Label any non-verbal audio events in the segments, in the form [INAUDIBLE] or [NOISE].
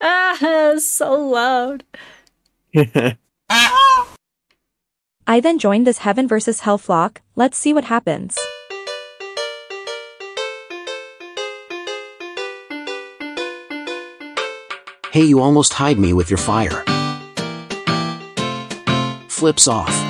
Ah, [LAUGHS] so loud. [LAUGHS] I then joined this heaven versus hell flock, let's see what happens. Hey you almost hide me with your fire. Flips off.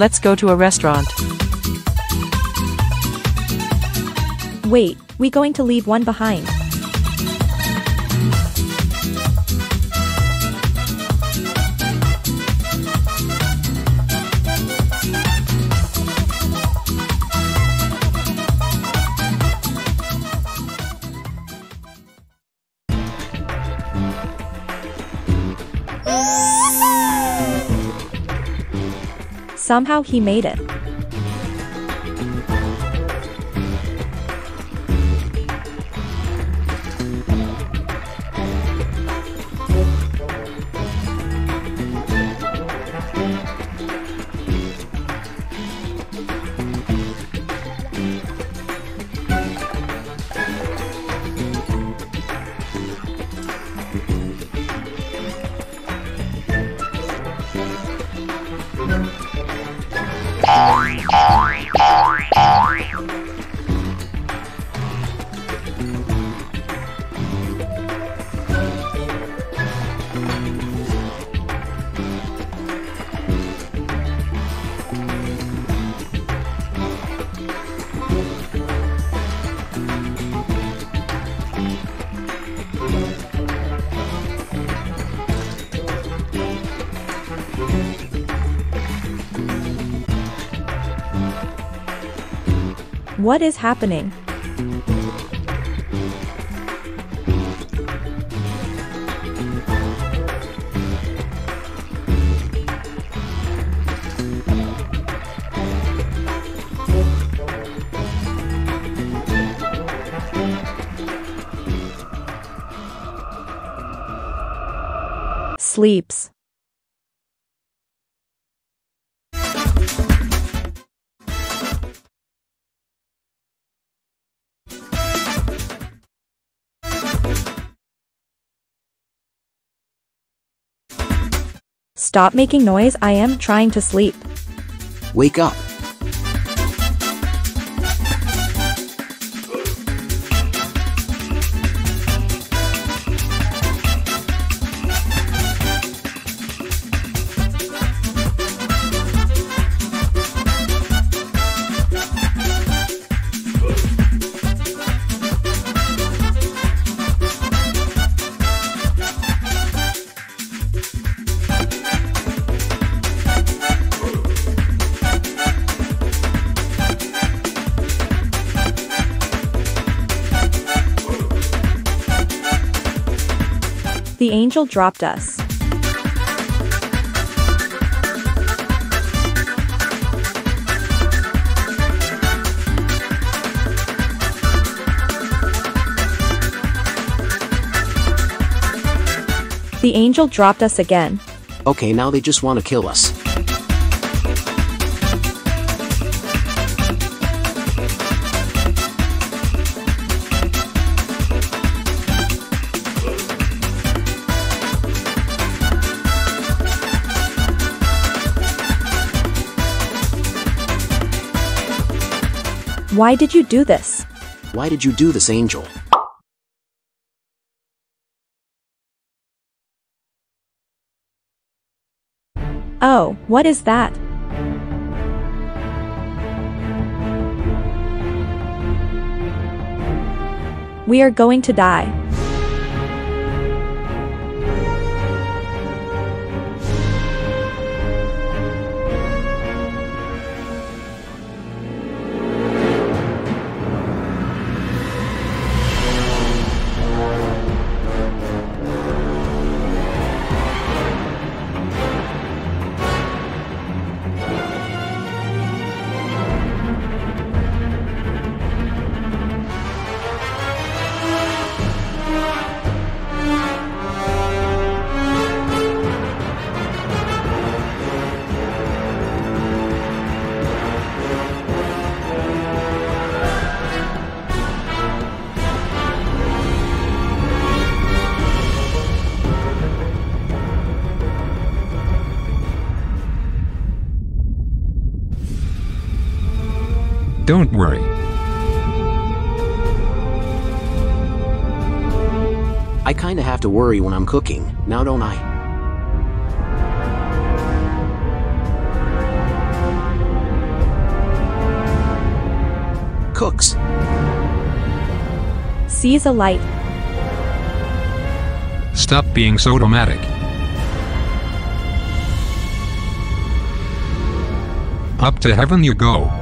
Let's go to a restaurant. Wait, we going to leave one behind. Somehow he made it. What is happening? Sleeps. Stop making noise, I am trying to sleep. Wake up. The angel dropped us. The angel dropped us again. Okay now they just want to kill us. Why did you do this? Why did you do this angel? Oh, what is that? We are going to die. Don't worry. I kinda have to worry when I'm cooking, now don't I? Cooks. Sees a light. Stop being so dramatic. Up to heaven you go.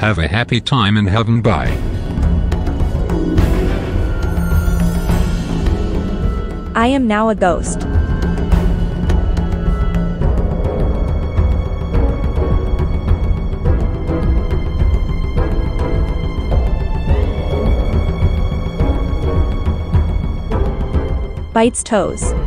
Have a happy time in heaven bye. I am now a ghost. Bites toes.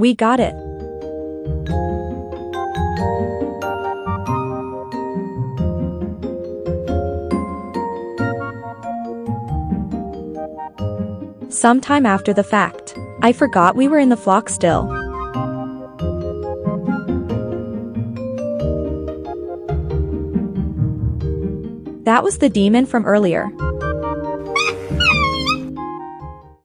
We got it. Sometime after the fact, I forgot we were in the flock still. That was the demon from earlier.